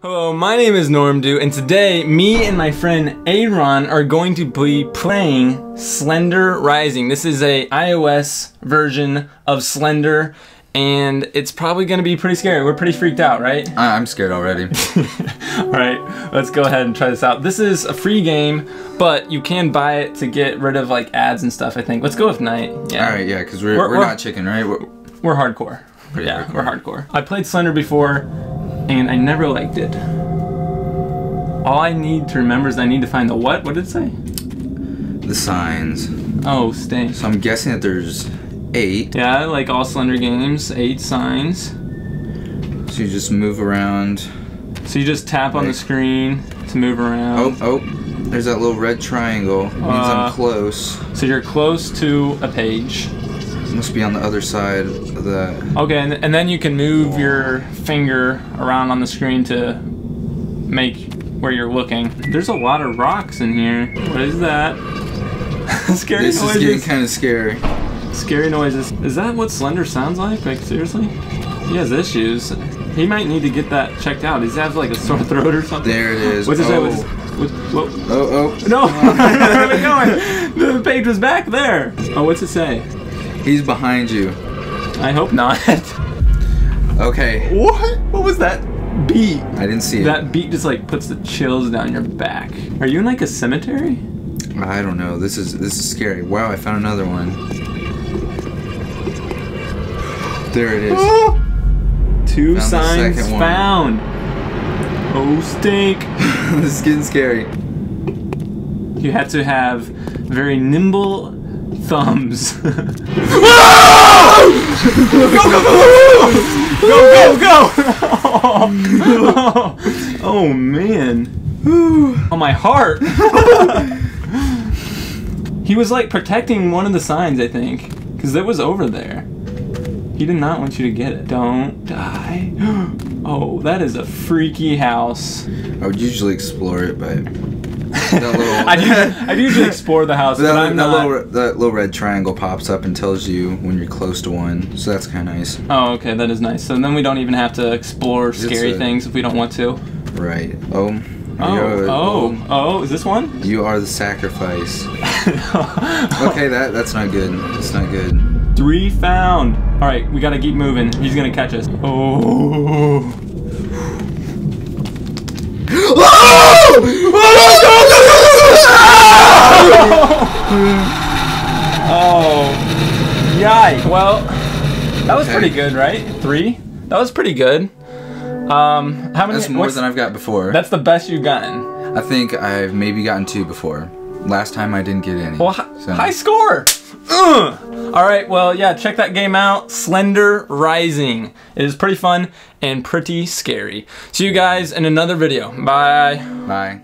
Hello, my name is Norm Normdu, and today me and my friend Aaron are going to be playing Slender Rising. This is a iOS version of Slender, and it's probably going to be pretty scary. We're pretty freaked out, right? I- I'm scared already. All right, let's go ahead and try this out. This is a free game, but you can buy it to get rid of like ads and stuff. I think. Let's go with night. Yeah, All right, yeah, because we're, We're- we're, we're- not chicken, right? We're, we're hardcore. Yeah, hardcore. we're hardcore. I played Slender before, and I never liked it. All I need to remember is I need to find the what? What did it say? the signs. Oh, stink. So I'm guessing that there's eight. Yeah, like all Slender games, eight signs. So you just move around. So you just tap on the screen to move around. Oh, oh, there's that little red triangle. It means Uh, I'm close. So you're close to a page. Must be on the other side of that. Okay, and, and then you can move your finger around on the screen to make where you're looking. There's a lot of rocks in here. What is that? Scary This is getting kind of scary. Scary noises. Is that what Slender sounds like? Like seriously? He has issues. He might need to get that checked out. Does he have like a sore throat or something? There it is. What's it say? oh. What's, what, what, oh, oh. no! Where are we going? The page was back there. Oh, what's it say? He's behind you. I hope not. Okay. what? What was that beat? I didn't see it. That beat just like puts the chills down your back. Are you in like a cemetery? I don't know. This is this is scary. Wow, I found another one. There it is. Ah! Two Found signs found. Oh, stink. this is getting scary. You have to have very nimble thumbs. go, go, go! go, go! oh, oh, man. Oh, my heart. he was like protecting one of the signs, I think. Because it was over there. He did not want you to get it. Don't die. Oh, that is a freaky house. I would usually explore it, but that little I'd usually, I'd usually explore the house, that, but I'm that not. little that little red triangle pops up and tells you when you're close to one. So that's kind of nice. Oh, okay, that is nice. So then we don't even have to explore scary a- things if we don't want to. Right. Oh. Oh, you're- oh, oh, oh, is this one? You are the sacrifice. Okay, that that's not good. That's not good. Three found. All right, we gotta keep moving. He's gonna catch us. Oh. Well, that was Okay. pretty good, right? Three? That was pretty good. Um, how many? That's more than I've got before. That's the best you've gotten. I think I've maybe gotten two before. Last time I didn't get any. Well, so- high score. Ugh. All right, well, yeah, check that game out. Slender Rising. It is pretty fun and pretty scary. See you guys in another video. Bye. Bye.